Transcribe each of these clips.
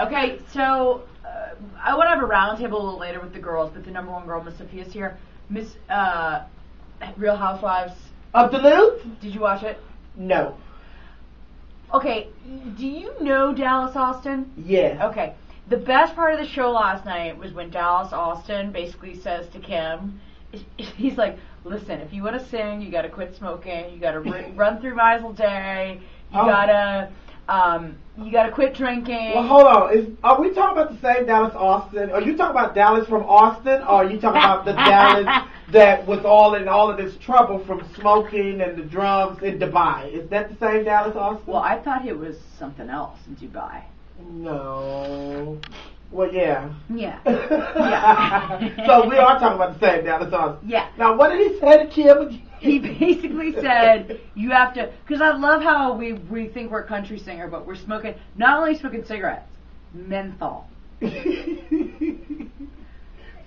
Okay, so uh, I want to have a roundtable a little later with the girls, but the number one girl, Miss Sophia's here. Miss uh, Real Housewives. Of Duluth? Did you watch it? No. Okay, do you know Dallas Austin? Yeah. Okay. The best part of the show last night was when Dallas Austin basically says to Kim, he's like, listen, if you want to sing, you got to quit smoking, you got to r- run through Meisel Day, you Oh. gotta, um, you gotta quit drinking. Well, hold on. Is are we talking about the same Dallas Austin? Are you talking about Dallas from Austin, or are you talking about the Dallas that was all in all of this trouble from smoking and the drugs in Dubai? Is that the same Dallas Austin? well, I thought it was something else in Dubai. no. Well, yeah. Yeah. Yeah. so we are talking about the same Dallas Austin. Yeah. Now, what did he say to Kim? He basically said you have to, because I love how we we think we're a country singer, but we're smoking not only smoking cigarettes, menthol. so he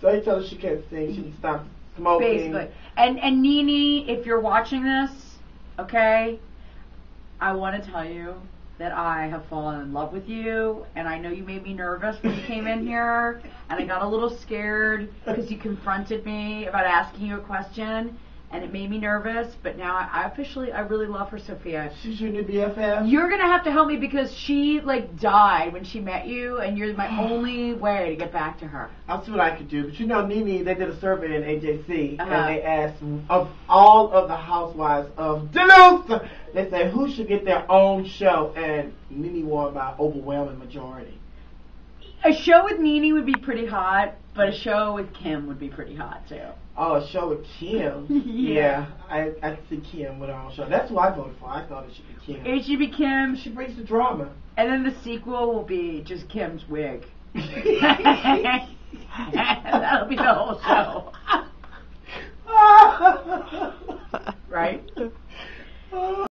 told her she can't sing. She can stop smoking. basically. And and Nene, if you're watching this, okay, I want to tell you that I have fallen in love with you, and I know you made me nervous when you came in here, and I got a little scared because you confronted me about asking you a question, and it made me nervous. But now I, I officially, I really love her, Sophia. She's your new BFF. You're gonna have to help me because she like died when she met you, and you're my only way to get back to her. I'll see what I could do. But you know, Nene, they did a survey in AJC, Uh-huh. and they asked of all of the housewives of Duluth, they said who should get their own show, and Nene won by overwhelming majority. A show with Nene would be pretty hot, but a show with Kim would be pretty hot too. Oh, a show with Kim. Yeah. I I could see Kim with her own show. That's who I voted for. I thought it should be Kim. It should be Kim, She brings the drama. and then the sequel will be just Kim's wig. That'll be the whole show, right?